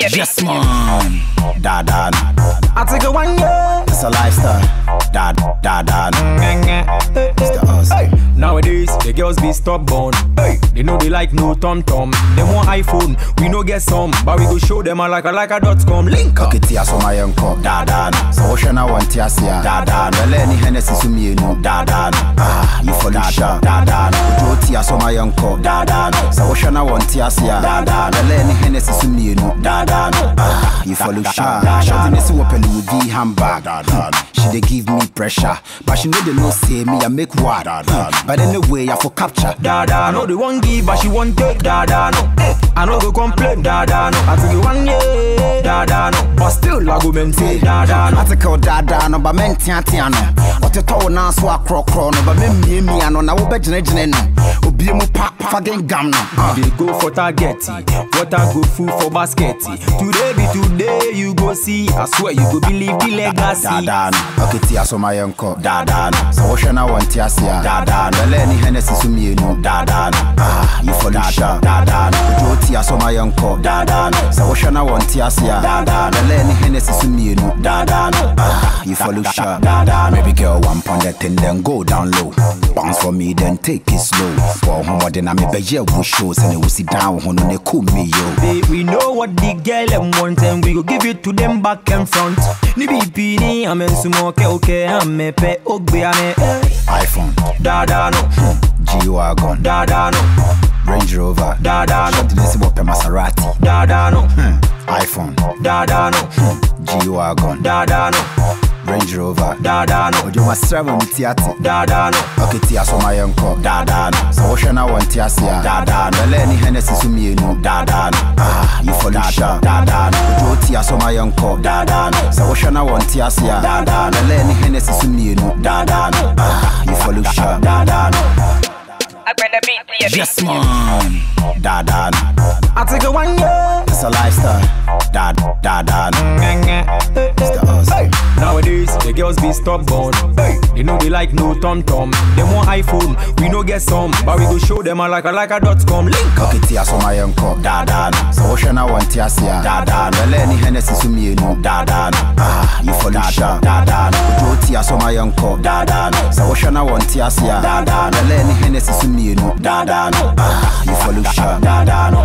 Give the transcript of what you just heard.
Yes, man. Da da. I take a one year. It's a lifestyle. Da da da. It's the us. Hey. Nowadays, the girls be stubborn. Hey. They know they like no tom tom. They want iPhone, we no get some, but we go show them a like a like a dot com. Link. Okay, tia so my uncle. Da da. So na want tia sia. Da da. Bele Hennessy su mienu. Da da. Ah, you follow sha. Da da. Jo tia so my uncle. Da da. So na want tia sia. Da da. Bele Hennessy su mienu. Da da. You follow sha. Shawty me see what Louis V handbag. Da da. She dey give me pressure, but she know they no say me I make what. Da da. But anyway, I for capture. Da da no, they want give, but she want take. Da da no, eh. I no go complain. Da da no, I take it one year. Da da no, but still I go maintain. Da da no. article dada no ba mɛnteatea no ɔtetɔ wo nan so akorɔkorɔ no ba mɛmmiamia no na wobɛgyinagyina no obie mu pa fa gengam no Ah. They go for target, water go full for basket. Today be today, you go see. I swear you go believe the legacy. daadaa no ɔketia so ma yɛnkɔ daadaa no sɛ wohwɛ na wɔnte ase a daadaa no bɛlɛ ne hɛnɛsi so mmienu daadaa no Ah, yifɔluhyɛ daadaa no ogye wotia so ma yɛnkɔ daadaa sɛ wohwɛ na wɔnte ase a daadaa bɛlɛ ne hɛnɛsi so mmienu daadaa no yifɔluhyɛ ah, daadaa no baby girl one pound that thing then go down low. Bounce for me then take it slow. Bɔ ho mmɔden na mebɛyɛ wo show. Sɛne wosi down wo ho no ne kum me yo. We know what the girl them want and we go give it to them back and front. Ni BP ni ame sumo ke oke ame pe oh, ogbe ame. Eh. iphone. Da da no, g-wagon da da no, range rover da da no, Shot lesi wɔpɛ maserati da da no, Hmm, iphone da da no, g-wagon da da no, range rover da da no, odwo masrɛ ma meti ate da da no. ɔketia so ma yɛnkɔ daadaa no sɛ wohwɛ na wɔnte ase a daadaa no bɛlɛ ne hɛnɛsi so mmienu daadaa no Ah, yifɔluhyɛ daadaa no odwo wotia so ma yɛnkɔ daadaa Yes, man. Daadaa no I take a one year. It's a lifestyle. Da da da. It's the us. Hey. Nowadays, the girls be stubborn. Hey. They know they like no tom tom. They want iPhone, we no get some, but we go show them a like a like a dot com. Link up. Ɔketia so ma yɛnkɔ daadaa no. Sɛ wohwɛ na wɔnte ase a daadaa no. Bɛlɛ ne hɛnɛsi so mmienu daadaa no. Ah, yifɔluhyɛ daadaa no. Odwo wotia so ma yɛnkɔ daadaa no. Sɛ wohwɛ na wɔnte ase a daadaa no. Bɛlɛ ne hɛnɛsi so mmienu daadaa no. Ah, yifɔluhyɛ daadaa no